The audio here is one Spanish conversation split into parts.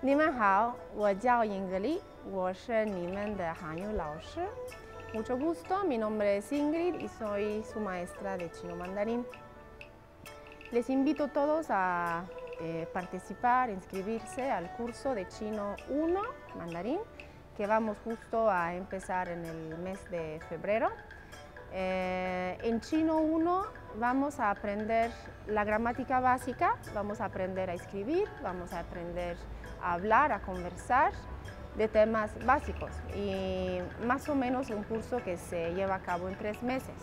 你们好，我叫英格丽，我是你们的韩语老师。Mucho gusto, mi nombre es Ingrid y soy su maestra de chino mandarín. Les invito a todos a eh, participar, inscribirse al curso de chino 1 mandarín que vamos justo a empezar en el mes de febrero. Eh, en chino 1 vamos a aprender la gramática básica, vamos a aprender a escribir, vamos a aprender a hablar, a conversar de temas básicos y más o menos un curso que se lleva a cabo en tres meses.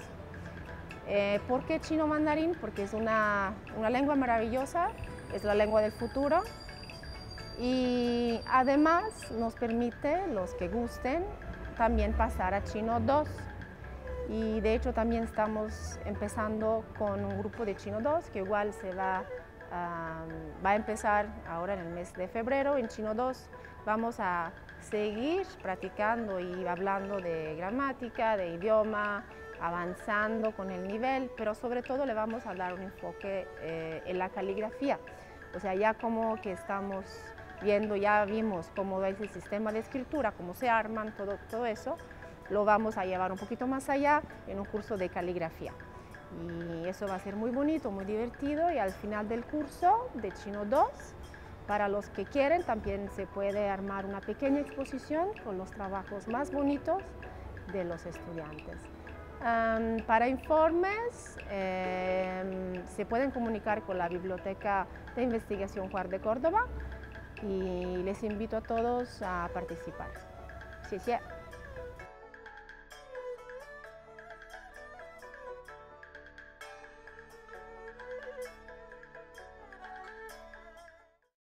Eh, ¿Por qué chino mandarín? Porque es una, una lengua maravillosa, es la lengua del futuro y además nos permite, los que gusten, también pasar a chino 2 y de hecho también estamos empezando con un grupo de Chino 2 que igual se va, va a empezar ahora en el mes de febrero en Chino 2. Vamos a seguir practicando y hablando de gramática, de idioma, avanzando con el nivel, pero sobre todo le vamos a dar un enfoque eh, en la caligrafía. O sea, ya como que estamos viendo, ya vimos cómo es el sistema de escritura, cómo se arman, todo, todo eso, lo vamos a llevar un poquito más allá en un curso de caligrafía. Y eso va a ser muy bonito, muy divertido y al final del curso de Chino 2, para los que quieren también se puede armar una pequeña exposición con los trabajos más bonitos de los estudiantes. para informes em, se pueden comunicar con la Biblioteca de Investigación Juar de Córdoba y les invito a todos a participar. 谢谢。